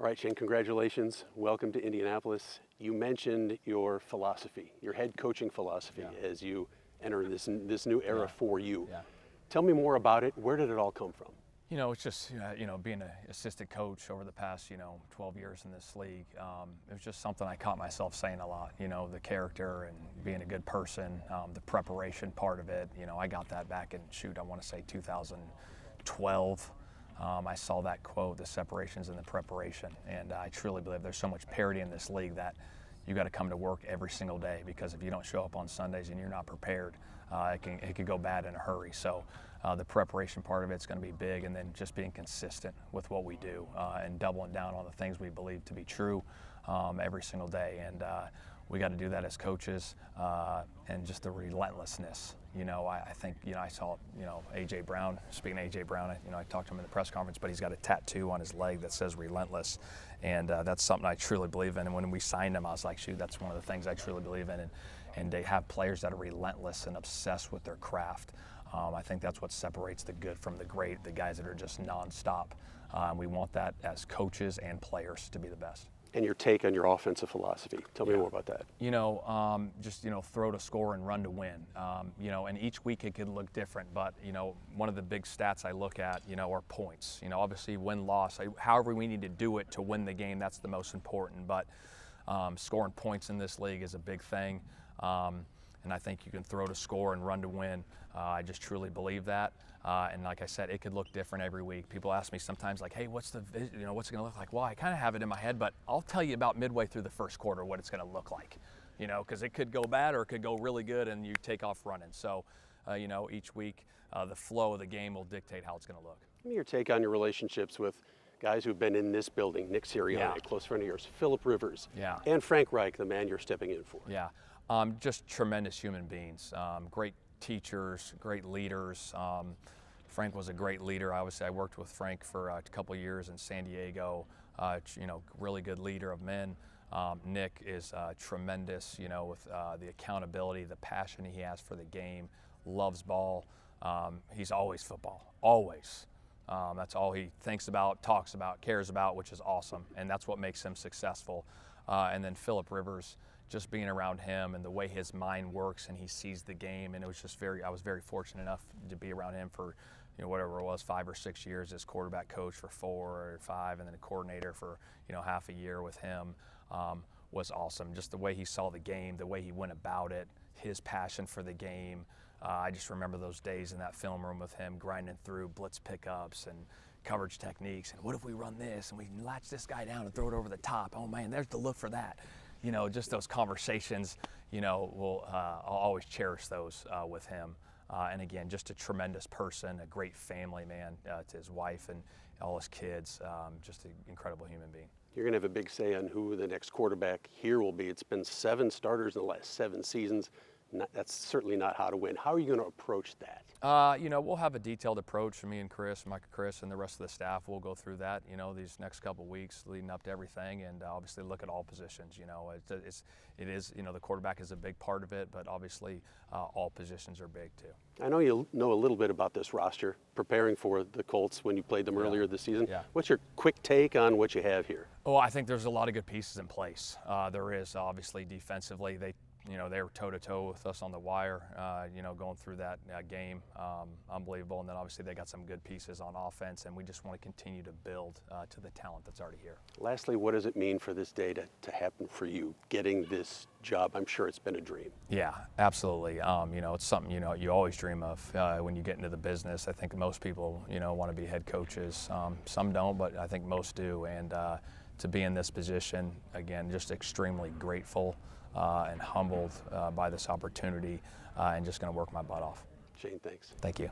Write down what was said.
All right, Shane, congratulations. Welcome to Indianapolis. You mentioned your philosophy, your head coaching philosophy Yeah. as you enter this, this new era Yeah. for you. Yeah. Tell me more about it. Where did it all come from? You know, it's just, uh, you know, being an assistant coach over the past, you know, 12 years in this league, um, it was just something I caught myself saying a lot, you know, the character and being a good person, um, the preparation part of it. You know, I got that back in, shoot, I want to say 2012. Um, I saw that quote, the separations and the preparation. And I truly believe there's so much parity in this league that you got to come to work every single day because if you don't show up on Sundays and you're not prepared, uh, it can it could go bad in a hurry. So uh, the preparation part of it's going to be big, and then just being consistent with what we do uh, and doubling down on the things we believe to be true um, every single day. And uh, we got to do that as coaches, uh, and just the relentlessness. You know, I, I think you know I saw you know AJ Brown. Speaking of AJ Brown, I, you know I talked to him in the press conference, but he's got a tattoo on his leg that says "relentless," and uh, that's something I truly believe in. And when we signed him, I was like, shoot, that's one of the things I truly believe in. And and they have players that are relentless and obsessed with their craft. Um, I think that's what separates the good from the great, the guys that are just nonstop. Um, we want that as coaches and players to be the best. And your take on your offensive philosophy. Tell me more about that. You know, um, just you know, throw to score and run to win. Um, you know, and each week it could look different. But you know, one of the big stats I look at, you know, are points. You know, obviously win loss. I, however we need to do it to win the game, that's the most important. But um, scoring points in this league is a big thing. And I think you can throw to score and run to win. Uh, I just truly believe that. Uh, and like I said, it could look different every week. People ask me sometimes, like, "Hey, what's the you know what's it going to look like?" Well, I kind of have it in my head, but I'll tell you about midway through the first quarter what it's going to look like. You know, because it could go bad or it could go really good, and you take off running. So, uh, you know, each week uh, the flow of the game will dictate how it's going to look. Give me your take on your relationships with guys who've been in this building. Nick Sirianni, Yeah. a close friend of yours, Philip Rivers, Yeah. and Frank Reich, the man you're stepping in for. Yeah, um, just tremendous human beings, um, great teachers, great leaders. Um, Frank was a great leader. Obviously, I worked with Frank for uh, a couple years in San Diego. Uh, you know, really good leader of men. Um, Nick is uh, tremendous. You know, with uh, the accountability, the passion he has for the game, loves ball. Um, he's always football, always. Um, that's all he thinks about, talks about, cares about, which is awesome, and that's what makes him successful. Uh, and then Philip Rivers, just being around him and the way his mind works and he sees the game, and it was just very. I was very fortunate enough to be around him for, you know, whatever it was, five or six years as quarterback coach for four or five, and then a coordinator for you know half a year with him. Um, was awesome. Just the way he saw the game, the way he went about it, his passion for the game. Uh, I just remember those days in that film room with him grinding through blitz pickups and coverage techniques. And what if we run this and we latch this guy down and throw it over the top? Oh man, there's the look for that. You know, just those conversations. You know, will uh, I'll always cherish those uh, with him. Uh, and again, just a tremendous person, a great family man uh, to his wife and all his kids. Um, just an incredible human being. You're going to have a big say on who the next quarterback here will be. It's been seven starters in the last seven seasons. Not, that's certainly not how to win. How are you going to approach that? Uh, you know, we'll have a detailed approach. Me and Chris, Mike Chris, and the rest of the staff will go through that. You know, these next couple weeks leading up to everything, and uh, obviously look at all positions. You know, it's, it's it is you know the quarterback is a big part of it, but obviously uh, all positions are big too. I know you know a little bit about this roster, preparing for the Colts when you played them earlier this season. Yeah. What's your quick take on what you have here? Oh, I think there's a lot of good pieces in place. Uh, there is obviously defensively. They, you know, they were toe to toe with us on the wire. Uh, you know, going through that uh, game, um, unbelievable. And then obviously they got some good pieces on offense, and we just want to continue to build uh, to the talent that's already here. Lastly, what does it mean for this day to, to happen for you, getting this job? I'm sure it's been a dream. Yeah, absolutely. Um, you know, it's something you know you always dream of uh, when you get into the business. I think most people, you know, want to be head coaches. Um, some don't, but I think most do. And uh, to be in this position, again, just extremely grateful uh, and humbled uh, by this opportunity, uh, and just going to work my butt off. Shane, thanks. Thank you.